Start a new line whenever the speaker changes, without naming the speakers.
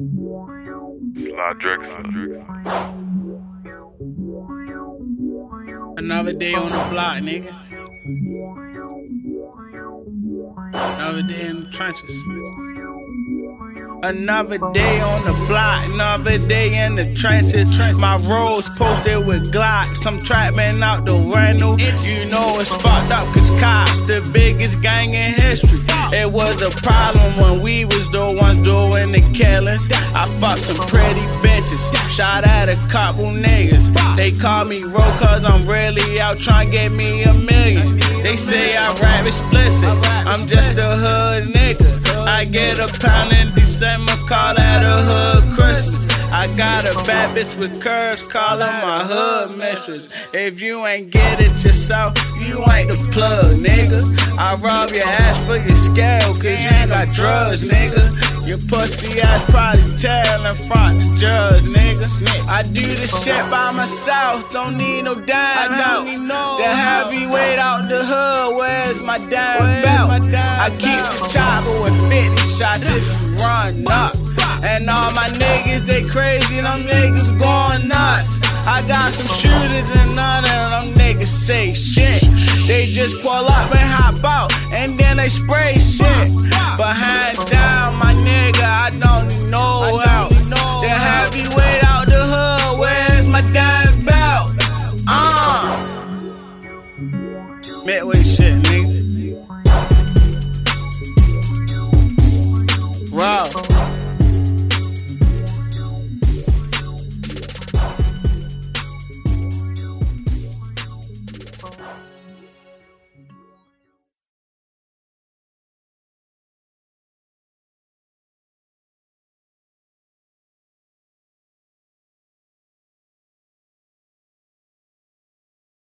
Sly Drexler.
Another day on the block, nigga. Another day in the trenches. Another day on the block, another day in the trenches. My roads posted with Glocks. I'm trapping out the rental. You know it's fucked up, cause cops, the biggest gang in history. It was a problem when we was the ones doing the killings. I fucked some pretty bitches, shot at a couple niggas. They call me Ro cause I'm really out trying to get me a million. They say I rap explicit, I'm just a hood nigga. I get a pound in December, call that a hood Christmas. I got a bad bitch with curves, call her my hood mistress. If you ain't get it yourself, you ain't the plug, nigga. I rob your ass for your scale, cause you ain't got drugs, nigga. Your pussy ass probably tell in front of judge, nigga. I do this shit by myself, don't need no dime help. The heavyweight out the hood, where's my dime belt? I keep the chopper with 50 shots if run up. And all my niggas, they crazy, and them niggas going nuts. I got some shooters and none of them niggas say shit. They just pull up and hop out, and then they spray shit. Behind down, my nigga, I don't need no help. The heavyweight out the hood, where's my dime belt? Uh. Midway shit, nigga. Wow.